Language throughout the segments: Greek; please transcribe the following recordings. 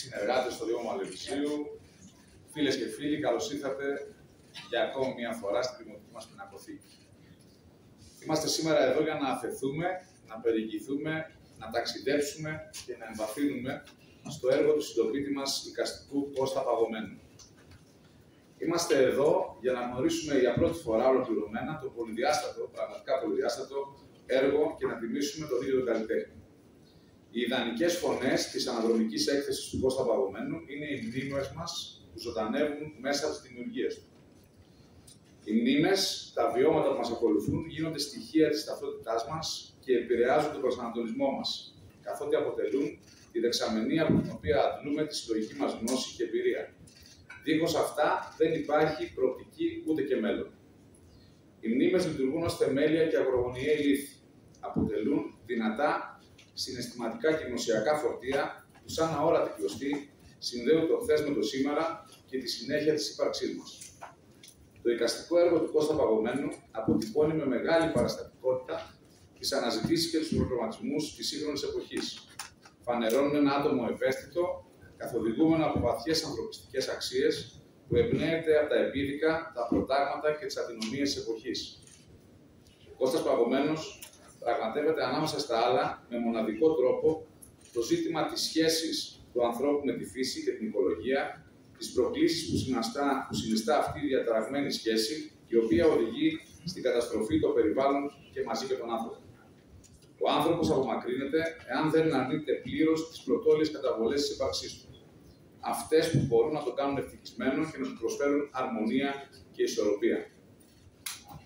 συνεργάτες στο Δήμο Μαλεβισίου, φίλες και φίλοι, καλώς ήρθατε για ακόμη μια φορά στην δημοτική μας πινακοθήκη. Είμαστε σήμερα εδώ για να αφαιθούμε, να περιηγηθούμε, να ταξιδέψουμε και να εμβαθύνουμε στο έργο του συντοπίτη μας οικαστικού Κώστα Παγωμένου. Είμαστε εδώ για να γνωρίσουμε για πρώτη φορά ολοκληρωμένα το πολυδιάστατο, πραγματικά πολυδιάστατο έργο και να τιμήσουμε τον ίδιο τον καλλιτέχνη. Οι ιδανικές φωνές της αναδρομικής έκθεσης του Κώστα Παγωμένου είναι οι μνήμες μας που ζωντανεύουν μέσα από τι δημιουργίες του. Οι μνήμες, τα βιώματα που μας ακολουθούν, γίνονται στοιχεία της ταυτότητάς μας και επηρεάζουν τον προσανατολισμό μας, καθότι αποτελούν τη δεξαμενή από την οποία αντλούμε τη συλλογική μας γνώση και εμπειρία. Δίχως αυτά δεν υπάρχει προοπτική ούτε και μέλλον. Οι μνήμες λειτουργούν ως θεμέλια και αγρογωνιαίοι λύθη. Αποτελούν δυνατά συναισθηματικά και γνωσιακά φορτία που σαν αόρατη κλωστή συνδέουν το χθες με το σήμερα και τη συνέχεια της ύπαρξής μας. Το εικαστικό έργο του Κώστα Παγωμένου αποτυπώνει με μεγάλη παραστατικότητα τις αναζητήσεις και τους προγραμματισμούς της σύγχρονης εποχής. Φανερώνουν ένα άτομο ευαίσθητο, καθοδηγούμενο από βαθιές ανθρωπιστικές αξίες που εμπνέεται από τα επίδικα, τα προτάγματα και τις αδυναμίε της εποχής. Ο Κώστας Παγωμένος πραγματεύεται ανάμεσα στα άλλα με μοναδικό τρόπο το ζήτημα της σχέσης του ανθρώπου με τη φύση και την οικολογία, τις προκλήσεις που, συναστά, που συνιστά αυτή η διαταραγμένη σχέση, η οποία οδηγεί στην καταστροφή των περιβάλλων και μαζί και τον άνθρωπο. Ο άνθρωπος απομακρύνεται εάν δεν αρνείται πλήρως τις πρωτόλιες καταβολές της ύπαρξής του. Αυτές που μπορούν να το κάνουν ευτυχισμένο και να του προσφέρουν αρμονία και ισορροπία.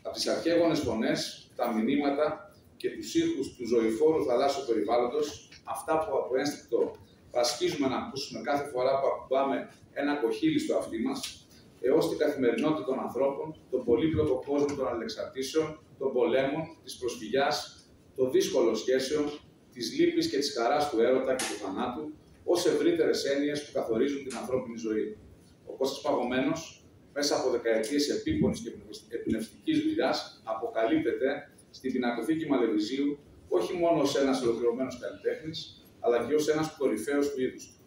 Από τις αρχαίγονες φωνές, τα μηνύματα και τους ήχους του ζωηφόρου θαλάσσιου περιβάλλοντος, αυτά που από ένστικτο πασχίζουμε να ακούσουμε κάθε φορά που ακουμπάμε ένα κοχύλι στο αυτί μας, έως την καθημερινότητα των ανθρώπων, τον πολύπλοκο κόσμο των αλεξαρτήσεων, των πολέμων, της προσφυγιάς, των δύσκολων σχέσεων, της λύπης και της χαράς του έρωτα και του θανάτου, ως ευρύτερες έννοιες που καθορίζουν την ανθρώπινη ζωή. Ο Κώστας Παγωμένος, μέσα από δεκαετίες επίπονης και εμπνευστική δουλειάς, αποκαλύπτεται στην πινακοθήκη Μαλεβιζίου όχι μόνο ως ένας ολοκληρωμένος καλλιτέχνης, αλλά και ως ένας κορυφαίος του είδους του.